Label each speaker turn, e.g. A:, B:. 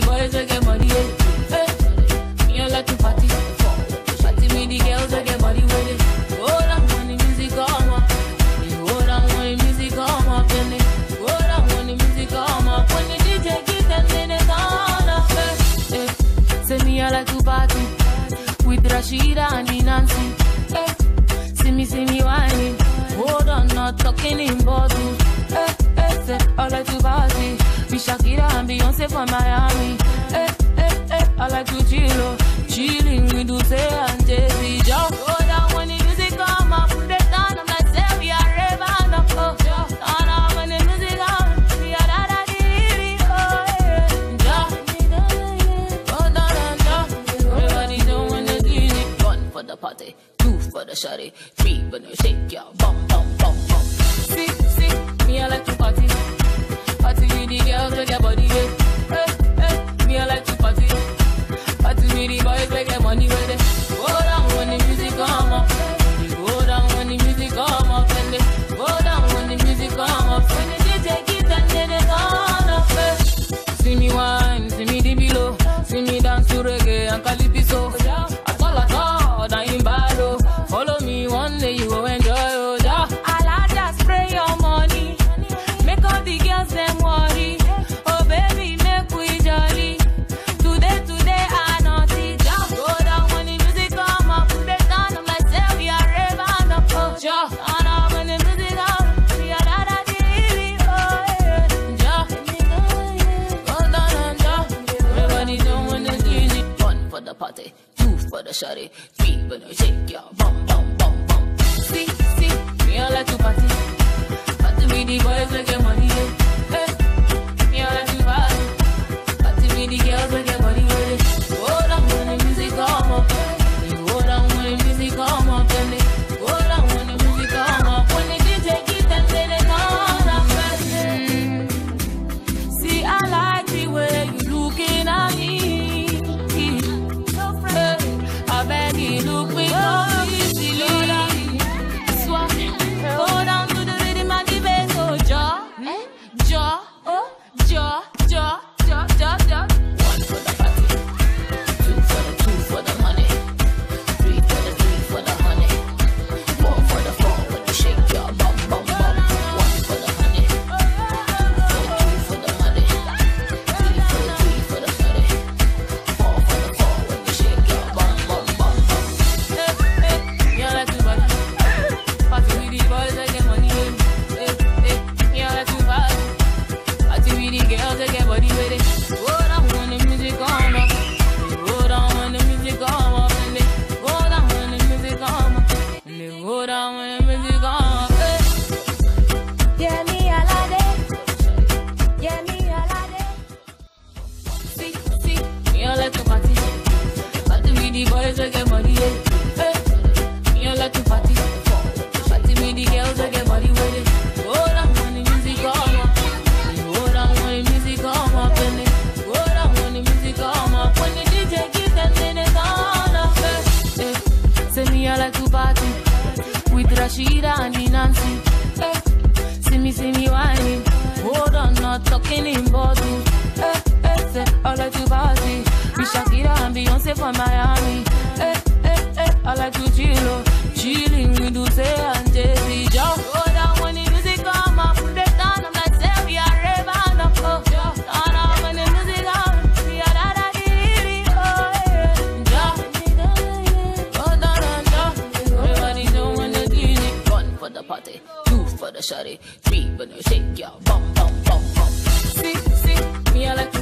A: the boys we get money. Hey, me I like to party. Party the girls get money it. Hold on the music. Hold on the music. Hold on the music. When the DJ hey. Say me I like to party with Rashida and Nancy. Hey, see me, see me whining. Hold on, not talking in bottles. Hey, hey, say I like to party with Shakira and Beyonce from Miami. Hey, hey, hey, I like to chill, oh, chilling with Dulce and Jay-Z. Just go down when the music come up, put it down. I'm like, say we are raving up, oh, turn on when the music come. We are da da dee dee, oh yeah. Just go down oh, and just everybody doing the DJ. One for the party, two for the shawty, three when you shake your bum bum bum bum. See, see, me I like to party. Party with the girls, shawty, three when you shake your bum talking in say I like to party with Shakira and Beyonce from Miami. Hey, hey, hey, I like to chill, oh, chilling with Dulce and Jay-Z. Down when the music put it down. Like, say we are up, oh, up when the music. We are oh yeah. Down. Oh, Everybody. One for the party, two for the shawty, three when you shake your bum bum bum. See, see, me I like